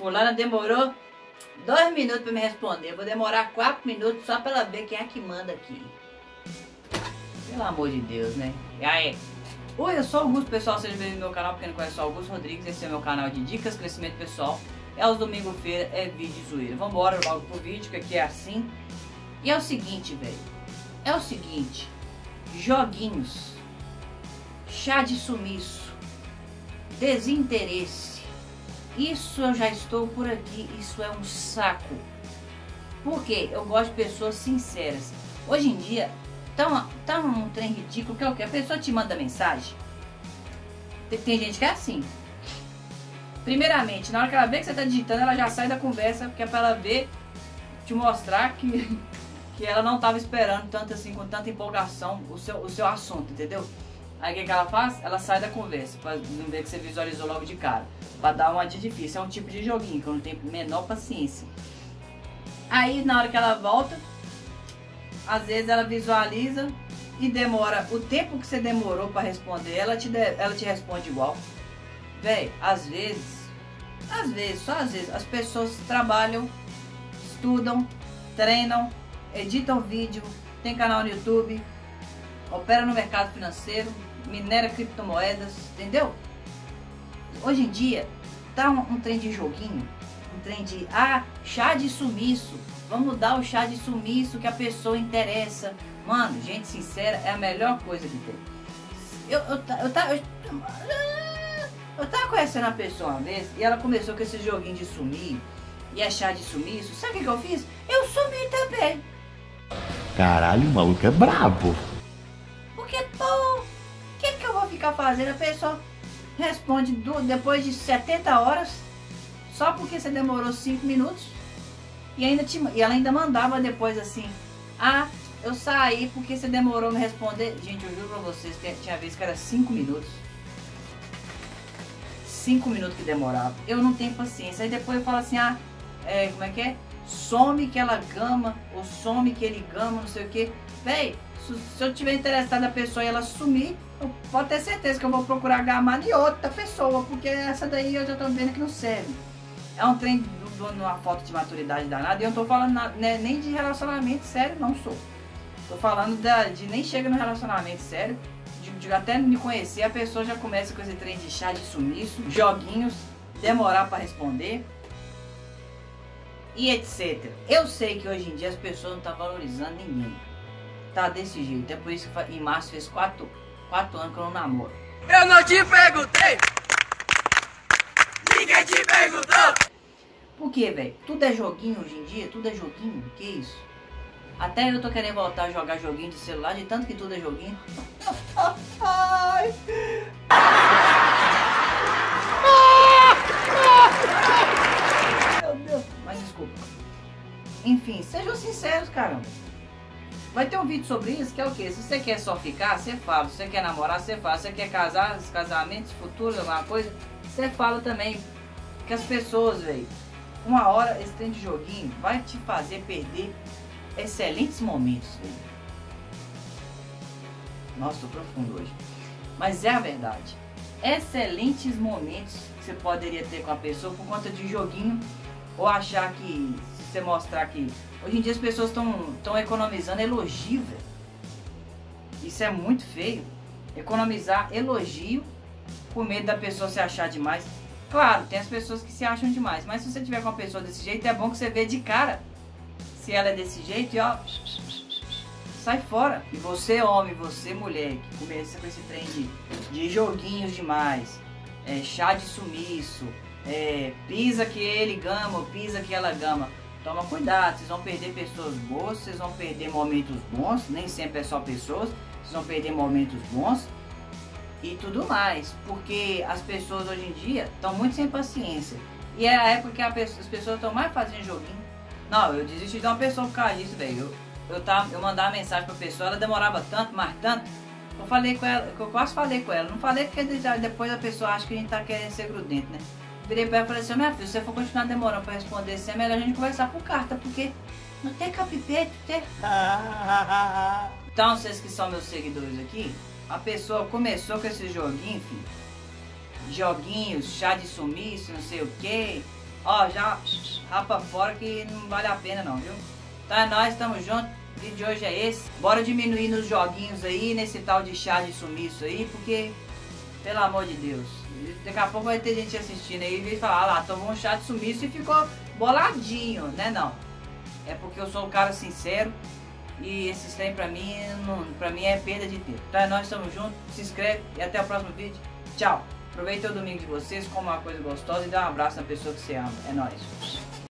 Fulana demorou dois minutos pra me responder. Vou demorar quatro minutos só pra ela ver quem é que manda aqui. Pelo amor de Deus, né? E aí? Oi, eu sou Augusto, pessoal. Seja bem-vindo ao meu canal. Pra quem não conhece, eu sou Augusto Rodrigues. Esse é meu canal de dicas, crescimento pessoal. É os domingo-feira, é vídeo zoeira. Vambora logo pro vídeo, que aqui é assim. E é o seguinte, velho. É o seguinte. Joguinhos. Chá de sumiço. Desinteresse isso eu já estou por aqui, isso é um saco. Por quê? Eu gosto de pessoas sinceras. Hoje em dia, tá, tá um trem ridículo que é o que? A pessoa te manda mensagem. Tem, tem, gente que é assim. Primeiramente, na hora que ela vê que você está digitando, ela já sai da conversa, porque é para ela ver, te mostrar que, que ela não estava esperando tanto assim, com tanta empolgação, o seu, o seu assunto, entendeu? Aí o que, que ela faz? Ela sai da conversa, para não ver que você visualizou logo de cara. Para dar uma de difícil. É um tipo de joguinho que eu não tenho menor paciência. Aí na hora que ela volta, às vezes ela visualiza e demora o tempo que você demorou para responder, ela te, de, ela te responde igual. Véi, às vezes, às vezes, só às vezes, as pessoas trabalham, estudam, treinam, editam vídeo, tem canal no YouTube, opera no mercado financeiro, minera criptomoedas, entendeu? Hoje em dia, tá um, um trem de joguinho, um trem de, ah, chá de sumiço, vamos dar o chá de sumiço que a pessoa interessa. Mano, gente sincera, é a melhor coisa que tem. Eu, eu, eu, eu, eu, eu tava conhecendo a pessoa uma vez e ela começou com esse joguinho de sumir e é chá de sumiço. Sabe o que, que eu fiz? Eu sumi também. Caralho, o maluco é brabo. Pô, o que, que eu vou ficar fazendo? A pessoa responde do, depois de 70 horas, só porque você demorou 5 minutos. E, ainda te, e ela ainda mandava depois assim, ah, eu saí porque você demorou me responder. Gente, eu juro pra vocês tinha vez que era 5 minutos. 5 minutos que demorava. Eu não tenho paciência. Aí depois eu falo assim, ah, é, como é que é? Some que ela gama, ou some que ele gama, não sei o que. Véi, se eu tiver interessado na pessoa e ela sumir, eu pode ter certeza que eu vou procurar gamar de outra pessoa, porque essa daí eu já tô vendo que não serve. É um trem numa foto de maturidade danada, e eu não tô falando nada, né, nem de relacionamento sério, não sou. Tô falando da, de nem chega no relacionamento sério, de, de, até me conhecer, a pessoa já começa com esse trem de chá de sumiço, joguinhos, demorar para responder e etc. Eu sei que hoje em dia as pessoas não estão tá valorizando ninguém tá desse jeito. É por isso que em março fez quatro, quatro anos que eu não namoro. Eu não te perguntei! Ninguém te perguntou! Por que, velho? Tudo é joguinho hoje em dia? Tudo é joguinho? Que isso? Até eu tô querendo voltar a jogar joguinho de celular, de tanto que tudo é joguinho. Ai. Meu Deus, mas desculpa. Enfim, sejam sinceros, caramba. Vai ter um vídeo sobre isso que é o que? Se você quer só ficar, você fala. Se você quer namorar, você fala. Se você quer casar, casamentos futuros, alguma coisa, você fala também. Que as pessoas, velho, uma hora esse trem de joguinho vai te fazer perder excelentes momentos, velho. Nossa, tô profundo hoje. Mas é a verdade. Excelentes momentos que você poderia ter com a pessoa por conta de joguinho ou achar que você mostrar que Hoje em dia as pessoas estão economizando elogio, velho. Isso é muito feio. Economizar elogio por medo da pessoa se achar demais. Claro, tem as pessoas que se acham demais, mas se você tiver com uma pessoa desse jeito, é bom que você vê de cara se ela é desse jeito e ó, sai fora. E você, homem, você, mulher, que começa com esse trem de, de joguinhos demais, é, chá de sumiço, é, pisa que ele gama, pisa que ela gama. Toma cuidado, vocês vão perder pessoas boas, vocês vão perder momentos bons, nem sempre é só pessoas, vocês vão perder momentos bons e tudo mais, porque as pessoas hoje em dia estão muito sem paciência. E é a época que as pessoas estão mais fazendo joguinho. Não, eu desisti de uma pessoa por causa disso, velho. Eu, eu, tava, eu mandava mensagem pra pessoa, ela demorava tanto, mais tanto. Eu falei com ela, eu quase falei com ela. Não falei porque depois a pessoa acha que a gente tá querendo ser grudento, né? Virei pra ela e falei assim, minha filha, se você for continuar demorando pra responder assim, é melhor a gente conversar por carta, porque não tem capipeto, tem. então, vocês que são meus seguidores aqui, a pessoa começou com esse joguinho, filho. Joguinhos, chá de sumiço, não sei o que. Ó, já rapa fora que não vale a pena não, viu? Então é nóis, tamo junto. O vídeo de hoje é esse. Bora diminuir nos joguinhos aí, nesse tal de chá de sumiço aí, porque, pelo amor de Deus, daqui a pouco vai ter gente assistindo aí e vai falar, ah lá, tomou um chá de sumiço e ficou boladinho, né não? É porque eu sou um cara sincero e esses trem pra mim, não, pra mim é perda de tempo. Então é nóis, tamo junto, se inscreve e até o próximo vídeo. Tchau! Aproveita o domingo de vocês, coma uma coisa gostosa e dá um abraço na pessoa que você ama. É nóis!